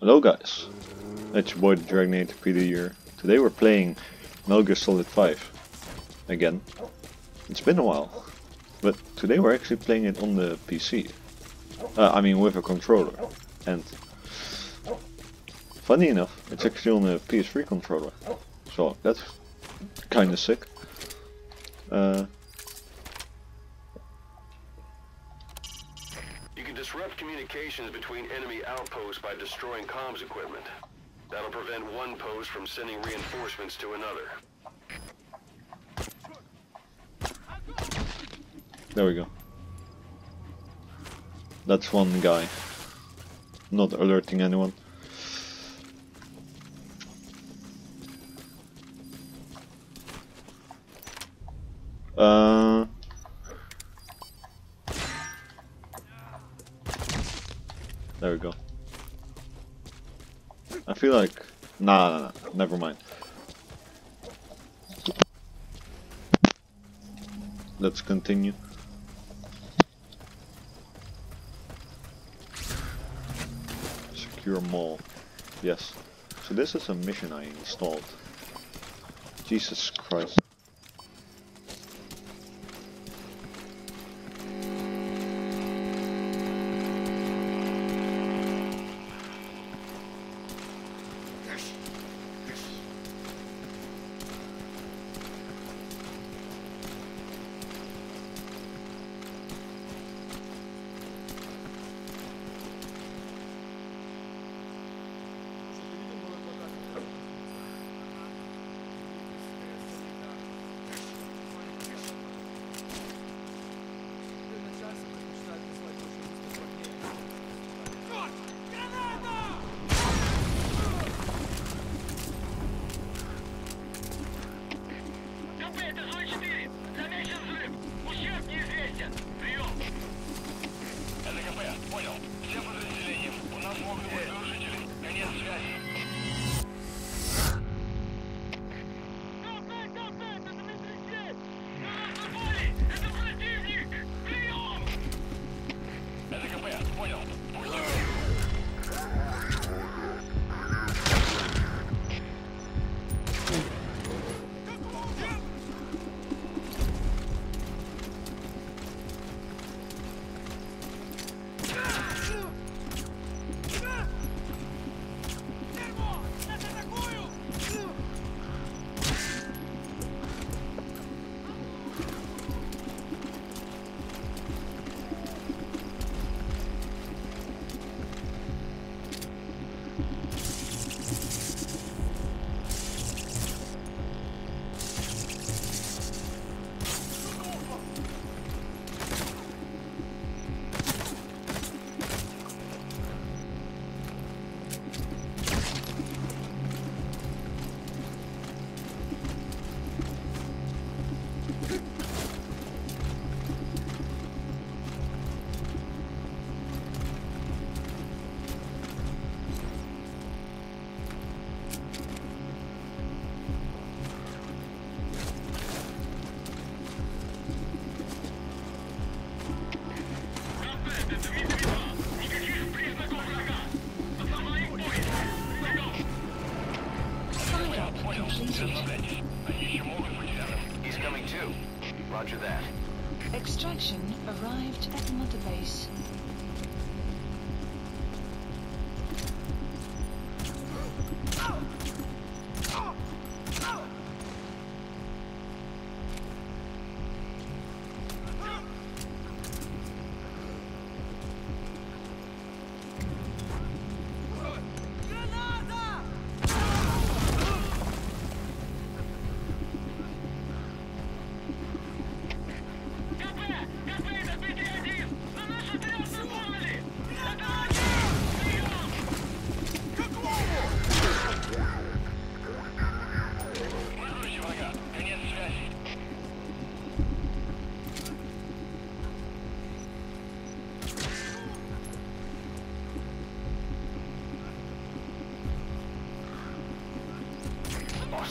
Hello guys, it's your boy the Dragonnator PD here. Today we're playing Metal Gear Solid 5 again. It's been a while, but today we're actually playing it on the PC. Uh, I mean with a controller. And funny enough, it's actually on a PS3 controller. So that's kinda sick. Uh, disrupt communications between enemy outposts by destroying comms equipment. That'll prevent one post from sending reinforcements to another. there we go. That's one guy. Not alerting anyone. Uh, I feel like... Nah, nah, nah, never mind. Let's continue. Secure mall. Yes. So this is a mission I installed. Jesus Christ. He's coming too. Roger that. Extraction arrived at the mother base.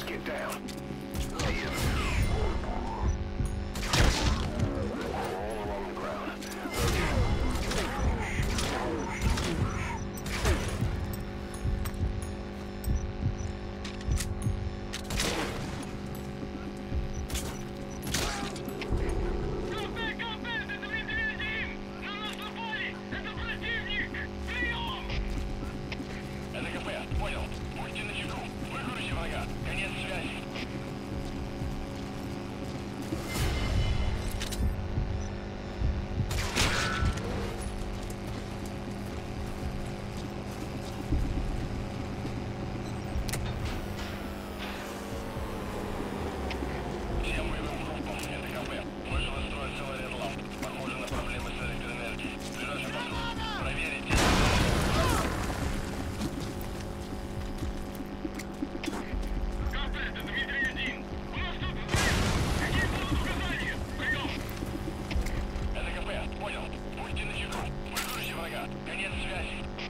Get down. Понял. Будьте начеку. Пользуйте врага. Конец связи.